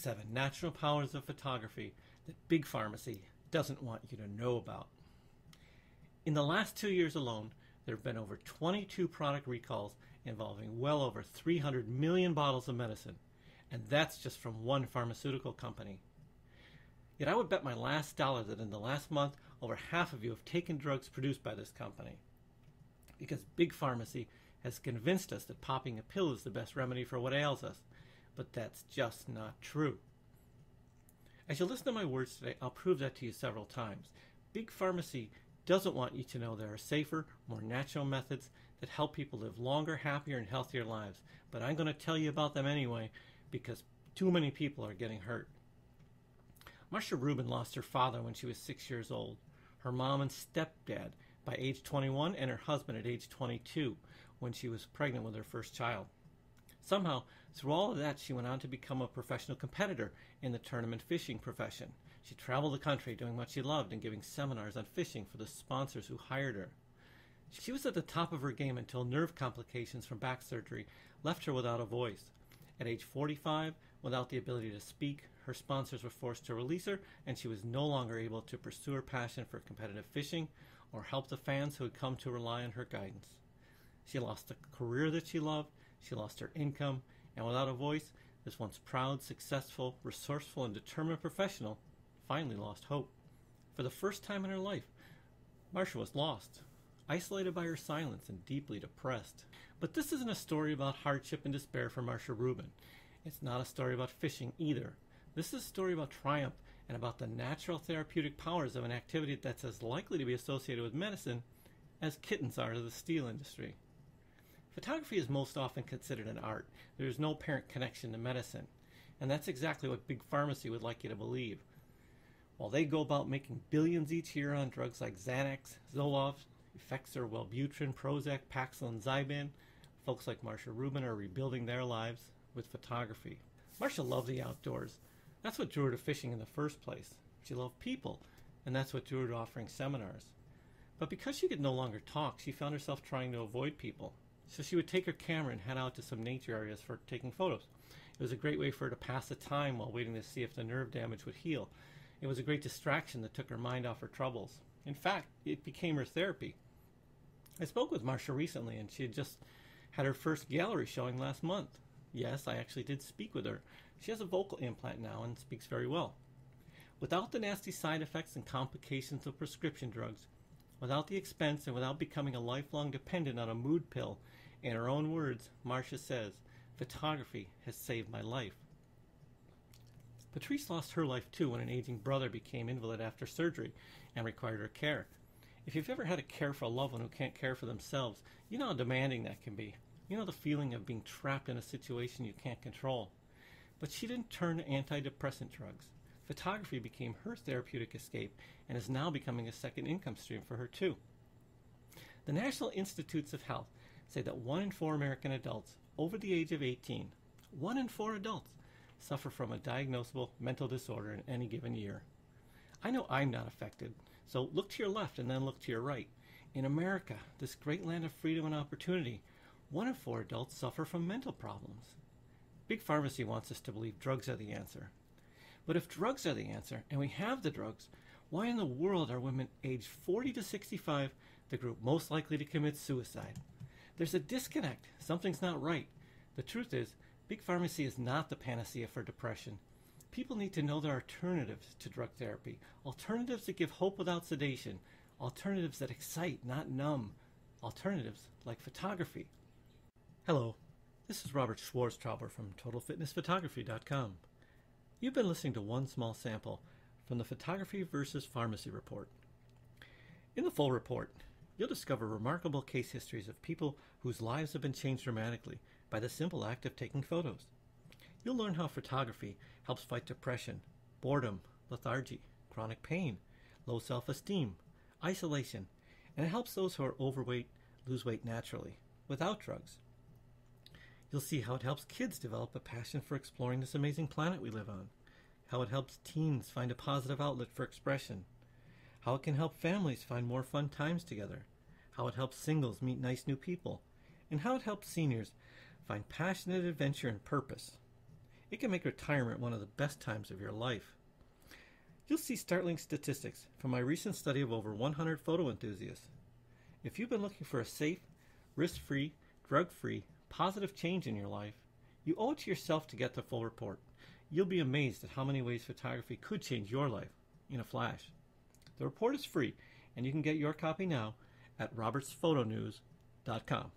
seven natural powers of photography that Big Pharmacy doesn't want you to know about. In the last two years alone, there have been over 22 product recalls involving well over 300 million bottles of medicine, and that's just from one pharmaceutical company. Yet I would bet my last dollar that in the last month, over half of you have taken drugs produced by this company. Because Big Pharmacy has convinced us that popping a pill is the best remedy for what ails us, but that's just not true. As you listen to my words today, I'll prove that to you several times. Big Pharmacy doesn't want you to know there are safer, more natural methods that help people live longer, happier, and healthier lives. But I'm going to tell you about them anyway because too many people are getting hurt. Marcia Rubin lost her father when she was six years old, her mom and stepdad by age 21, and her husband at age 22 when she was pregnant with her first child. Somehow, through all of that, she went on to become a professional competitor in the tournament fishing profession. She traveled the country doing what she loved and giving seminars on fishing for the sponsors who hired her. She was at the top of her game until nerve complications from back surgery left her without a voice. At age 45, without the ability to speak, her sponsors were forced to release her, and she was no longer able to pursue her passion for competitive fishing or help the fans who had come to rely on her guidance. She lost the career that she loved, she lost her income, and without a voice, this once proud, successful, resourceful, and determined professional finally lost hope. For the first time in her life, Marcia was lost, isolated by her silence and deeply depressed. But this isn't a story about hardship and despair for Marcia Rubin. It's not a story about fishing either. This is a story about triumph and about the natural therapeutic powers of an activity that's as likely to be associated with medicine as kittens are to the steel industry. Photography is most often considered an art. There is no apparent connection to medicine. And that's exactly what Big Pharmacy would like you to believe. While they go about making billions each year on drugs like Xanax, Zoloft, Effexor, Wellbutrin, Prozac, Paxil, and Zyban, folks like Marcia Rubin are rebuilding their lives with photography. Marcia loved the outdoors. That's what drew her to fishing in the first place. She loved people, and that's what drew her to offering seminars. But because she could no longer talk, she found herself trying to avoid people. So she would take her camera and head out to some nature areas for taking photos. It was a great way for her to pass the time while waiting to see if the nerve damage would heal. It was a great distraction that took her mind off her troubles. In fact, it became her therapy. I spoke with Marcia recently, and she had just had her first gallery showing last month. Yes, I actually did speak with her. She has a vocal implant now and speaks very well. Without the nasty side effects and complications of prescription drugs, without the expense, and without becoming a lifelong dependent on a mood pill, in her own words, Marcia says, photography has saved my life. Patrice lost her life too when an aging brother became invalid after surgery and required her care. If you've ever had to care for a loved one who can't care for themselves, you know how demanding that can be. You know the feeling of being trapped in a situation you can't control. But she didn't turn to antidepressant drugs. Photography became her therapeutic escape and is now becoming a second income stream for her too. The National Institutes of Health say that one in four American adults over the age of 18, one in four adults, suffer from a diagnosable mental disorder in any given year. I know I'm not affected, so look to your left and then look to your right. In America, this great land of freedom and opportunity, one in four adults suffer from mental problems. Big Pharmacy wants us to believe drugs are the answer. But if drugs are the answer, and we have the drugs, why in the world are women aged 40 to 65 the group most likely to commit suicide? There's a disconnect. Something's not right. The truth is, Big Pharmacy is not the panacea for depression. People need to know there are alternatives to drug therapy, alternatives that give hope without sedation, alternatives that excite, not numb, alternatives like photography. Hello, this is Robert Schwarztrauber from TotalFitnessPhotography.com. You've been listening to one small sample from the Photography versus Pharmacy report. In the full report, you'll discover remarkable case histories of people whose lives have been changed dramatically by the simple act of taking photos. You'll learn how photography helps fight depression, boredom, lethargy, chronic pain, low self esteem, isolation, and it helps those who are overweight lose weight naturally, without drugs. You'll see how it helps kids develop a passion for exploring this amazing planet we live on, how it helps teens find a positive outlet for expression, how it can help families find more fun times together, how it helps singles meet nice new people, and how it helps seniors find passionate adventure and purpose. It can make retirement one of the best times of your life. You'll see startling statistics from my recent study of over 100 photo enthusiasts. If you've been looking for a safe, risk free, drug free, positive change in your life, you owe it to yourself to get the full report. You'll be amazed at how many ways photography could change your life in a flash. The report is free, and you can get your copy now at robertsphotonews.com.